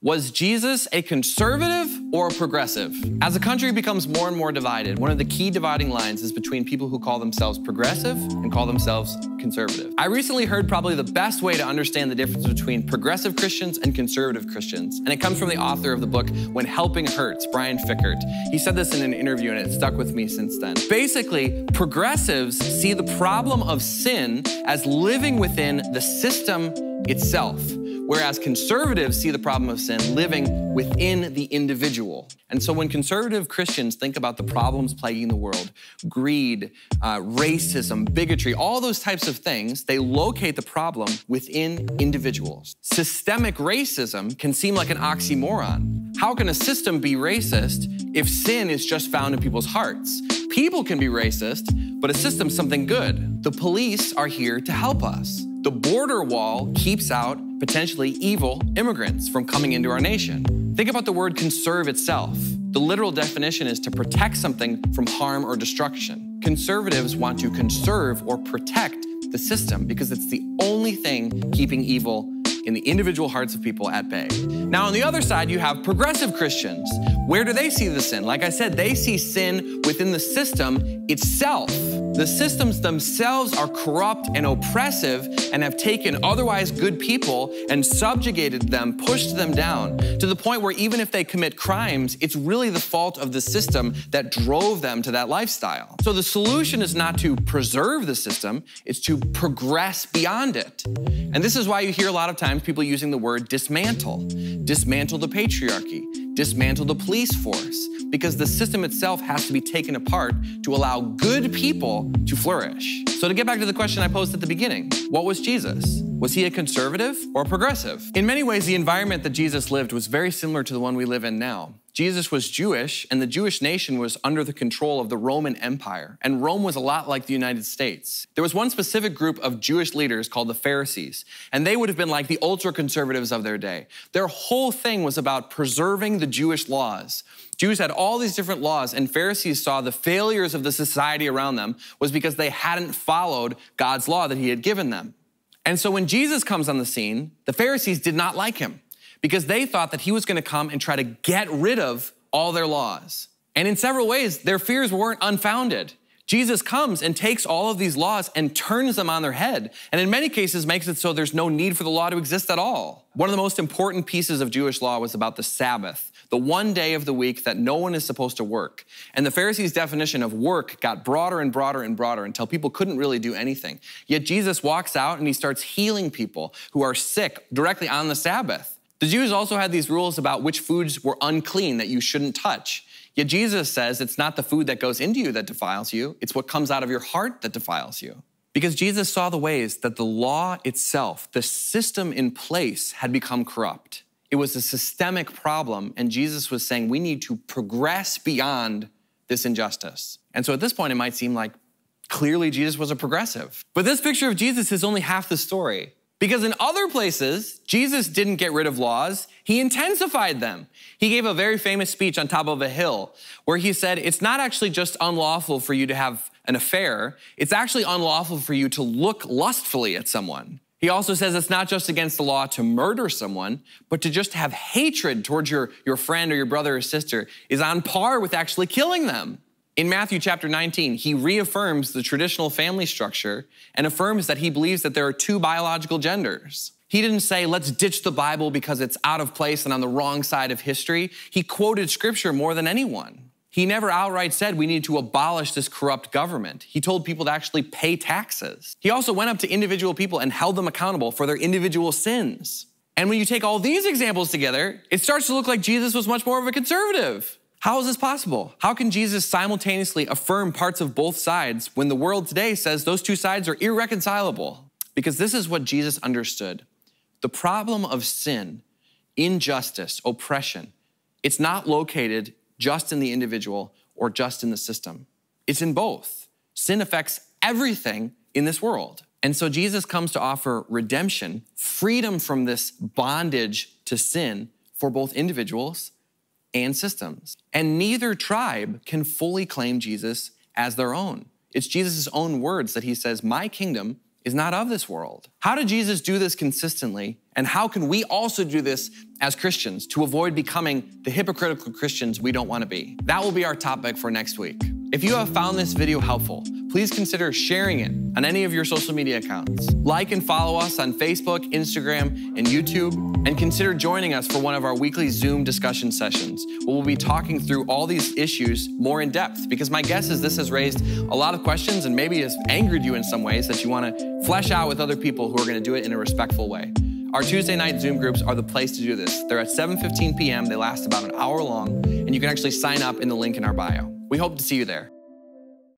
Was Jesus a conservative or a progressive? As the country becomes more and more divided, one of the key dividing lines is between people who call themselves progressive and call themselves conservative. I recently heard probably the best way to understand the difference between progressive Christians and conservative Christians, and it comes from the author of the book When Helping Hurts, Brian Fikkert. He said this in an interview and it stuck with me since then. Basically, progressives see the problem of sin as living within the system itself whereas conservatives see the problem of sin living within the individual. And so when conservative Christians think about the problems plaguing the world, greed, uh, racism, bigotry, all those types of things, they locate the problem within individuals. Systemic racism can seem like an oxymoron. How can a system be racist if sin is just found in people's hearts? People can be racist, but a system's something good. The police are here to help us. The border wall keeps out potentially evil immigrants from coming into our nation. Think about the word conserve itself. The literal definition is to protect something from harm or destruction. Conservatives want to conserve or protect the system because it's the only thing keeping evil in the individual hearts of people at bay. Now, on the other side, you have progressive Christians. Where do they see the sin? Like I said, they see sin within the system itself. The systems themselves are corrupt and oppressive and have taken otherwise good people and subjugated them, pushed them down to the point where even if they commit crimes, it's really the fault of the system that drove them to that lifestyle. So the solution is not to preserve the system, it's to progress beyond it. And this is why you hear a lot of times people using the word dismantle. Dismantle the patriarchy, dismantle the police force, because the system itself has to be taken apart to allow good people to flourish. So to get back to the question I posed at the beginning, what was Jesus? Was he a conservative or a progressive? In many ways, the environment that Jesus lived was very similar to the one we live in now. Jesus was Jewish, and the Jewish nation was under the control of the Roman Empire. And Rome was a lot like the United States. There was one specific group of Jewish leaders called the Pharisees, and they would have been like the ultra conservatives of their day. Their whole thing was about preserving the Jewish laws. Jews had all these different laws, and Pharisees saw the failures of the society around them was because they hadn't followed God's law that He had given them. And so when Jesus comes on the scene, the Pharisees did not like him because they thought that he was going to come and try to get rid of all their laws. And in several ways, their fears weren't unfounded. Jesus comes and takes all of these laws and turns them on their head, and in many cases makes it so there's no need for the law to exist at all. One of the most important pieces of Jewish law was about the Sabbath, the one day of the week that no one is supposed to work. And the Pharisees' definition of work got broader and broader and broader until people couldn't really do anything. Yet Jesus walks out and he starts healing people who are sick directly on the Sabbath. The Jews also had these rules about which foods were unclean that you shouldn't touch. Yet Jesus says it's not the food that goes into you that defiles you, it's what comes out of your heart that defiles you. Because Jesus saw the ways that the law itself, the system in place, had become corrupt. It was a systemic problem, and Jesus was saying we need to progress beyond this injustice. And so at this point, it might seem like clearly Jesus was a progressive. But this picture of Jesus is only half the story. Because in other places, Jesus didn't get rid of laws, he intensified them. He gave a very famous speech on top of a hill where he said, It's not actually just unlawful for you to have an affair, it's actually unlawful for you to look lustfully at someone. He also says it's not just against the law to murder someone, but to just have hatred towards your, your friend or your brother or sister is on par with actually killing them. In Matthew chapter 19, he reaffirms the traditional family structure and affirms that he believes that there are two biological genders. He didn't say, let's ditch the Bible because it's out of place and on the wrong side of history. He quoted scripture more than anyone. He never outright said we need to abolish this corrupt government. He told people to actually pay taxes. He also went up to individual people and held them accountable for their individual sins. And when you take all these examples together, it starts to look like Jesus was much more of a conservative. How is this possible? How can Jesus simultaneously affirm parts of both sides when the world today says those two sides are irreconcilable? Because this is what Jesus understood. The problem of sin, injustice, oppression, it's not located just in the individual or just in the system. It's in both. Sin affects everything in this world. And so Jesus comes to offer redemption, freedom from this bondage to sin for both individuals and systems. And neither tribe can fully claim Jesus as their own. It's Jesus' own words that he says, My kingdom is not of this world. How did Jesus do this consistently? And how can we also do this as Christians to avoid becoming the hypocritical Christians we don't want to be? That will be our topic for next week. If you have found this video helpful, please consider sharing it on any of your social media accounts. Like and follow us on Facebook, Instagram, and YouTube, and consider joining us for one of our weekly Zoom discussion sessions where we'll be talking through all these issues more in depth because my guess is this has raised a lot of questions and maybe has angered you in some ways that you want to flesh out with other people who are going to do it in a respectful way. Our Tuesday night Zoom groups are the place to do this. They're at 7:15 p.m. They last about an hour long, and you can actually sign up in the link in our bio. We hope to see you there.